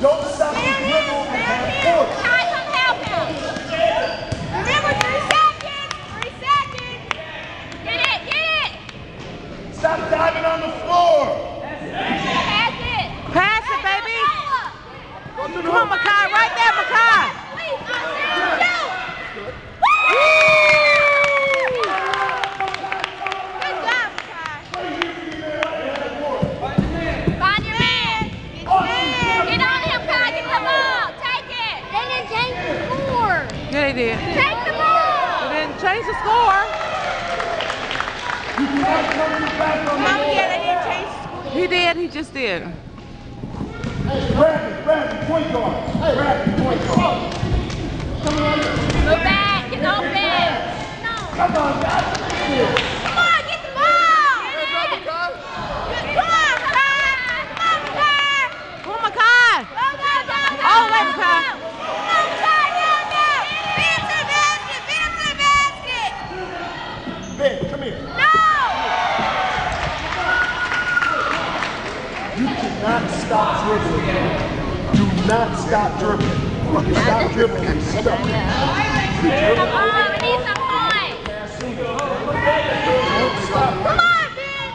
Don't stop the dribble and have force. Come help him. Remember, three seconds. Three seconds. Get it, get it. Stop diving on the floor. Pass it. Pass it, baby. Go to the Come on, hoop. Makai. Right there, Makai. Please, uh, shoot. Good job, Makai. Find your man. Get on him, Kai. Get the ball. Take it. They didn't change the score. Yeah, they did. Take the ball. They didn't change the score. You cannot turn your back on the Mama, yeah, they didn't change the score. He did. He just did. Bradley, Bradley, point guard. Bradley, point guard. Move back. Get open. No. Come on, guys. Come on, get the ball. Get it. Come on, Kai. Come on, Kai. Come on, Makai. Go, go, go, go. Oh, wait, Kai. Come on, Kai. Down, down. Beat him to the basket. Beat him to the basket. Ben, come here. No. You cannot stop dribbling. Do not stop dribbling. If you stop dribbling, you're stuck. Come on, we need some points. Stop. Come on, Ben.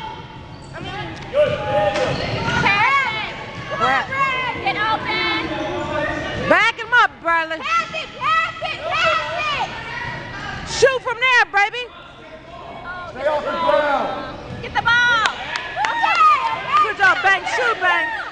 I mean, Brad. Come Brad. Get open. Back him up, Bradley. Pass it, pass it, pass it. Shoot from there, baby. Oh, Stay off the ground. Get the ball. Okay, okay. Good job, Banks. Shoot, Banks.